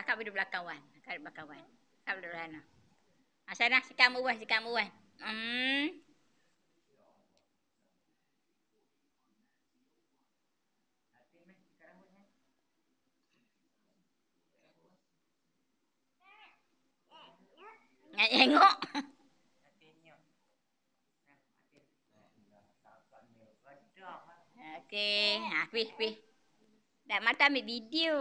kakak duduk belakang Wan. Kakak duduk belakang Wan. Kakak duduk belakang Wan. Asana, sekarang buah, sekarang buah. Hmm. Nak tengok. Okey, ah, habis, habis. Dah mata ambil video.